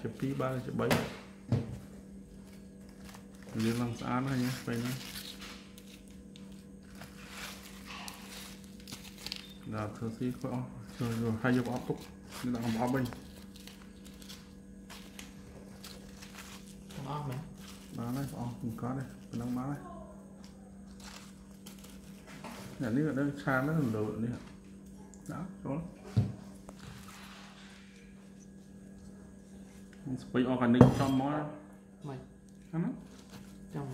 ជា2បើជា3យើងឡើងស្អាតហើយញ៉ាពេលហ្នឹងដល់ធ្វើស៊ីគាត់អស់ចូលយកហើយយកប្រអប់ទុកនេះដាក់ប្រអប់វិញអស់មែនបានហើយប្រអប់មិនកត់ទេប៉ុណ្ណឹងបានហើយនេះនេះក៏ដឹងឆានហ្នឹងលោនេះដាក់ចូល ស្ពៃអอร์ហ្គានិកចំមកមិនហ្នឹងចង់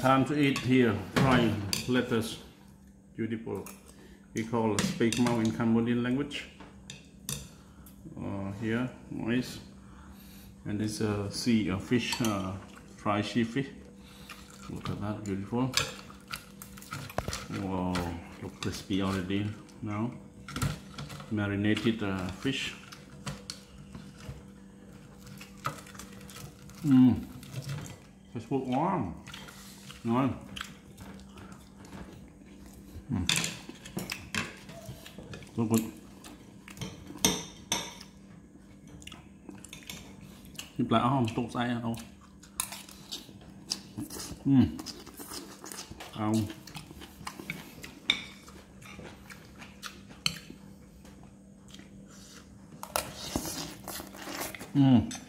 time to eat here. Fry lettuce. Beautiful. We call speak mau in Cambodian language. Uh, here, nice. And this uh, sea fish, uh, fried sea fish. Look at that, beautiful. Wow, look crispy already now. Marinated uh, fish. Mmm. Look warm. ngon. Ừ. Tốt quá. Thịt lạ không? Tốt say à, đâu. Uhm. không. Uhm.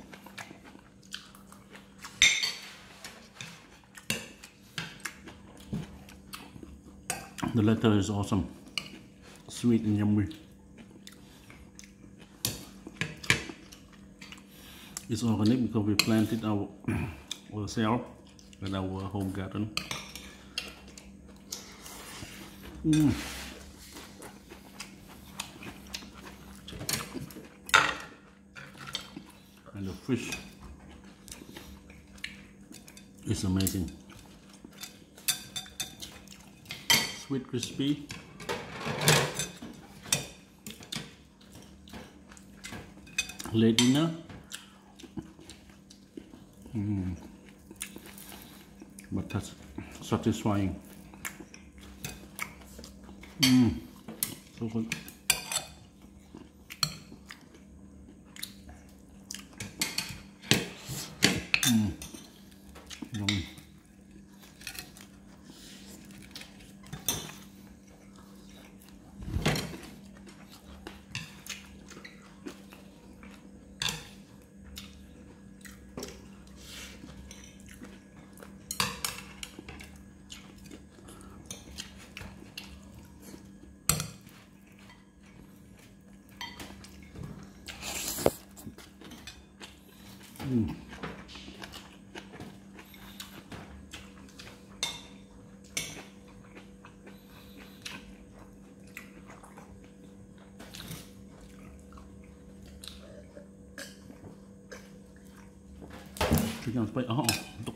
The letter is awesome. Sweet and yummy. It's organic because we planted our ourselves in our home garden. Mm. And the fish is amazing. Sweet crispy. Late dinner. Mm. But that's satisfying. Mm. So good. Mm. Yummy. Chicken spice. Oh, untuk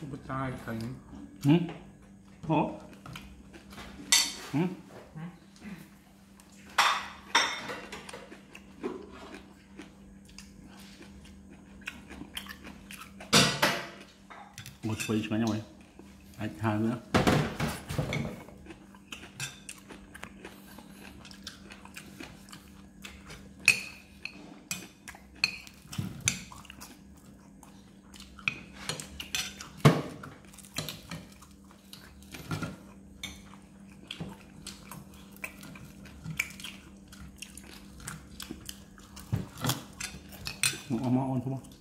Super tight, can you? Hmm? Oh? Hmm? មួយស្វីឆ្ងាញ់ហើយអាចហៅណា Mau mau on semua.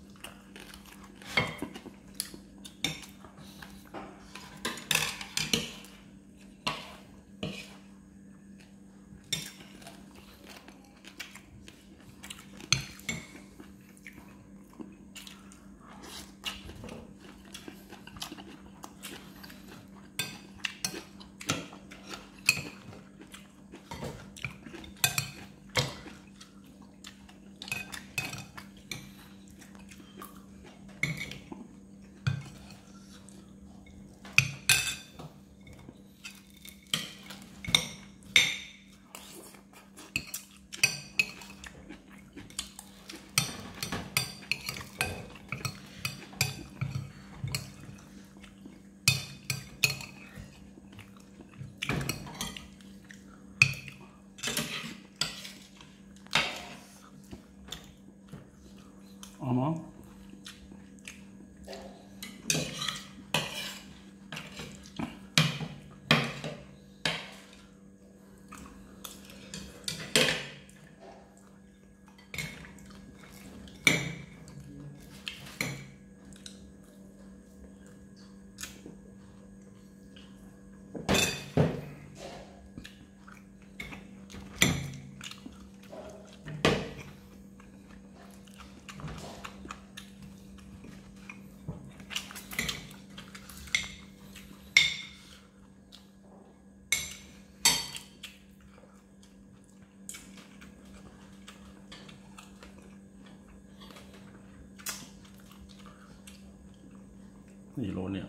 一楼两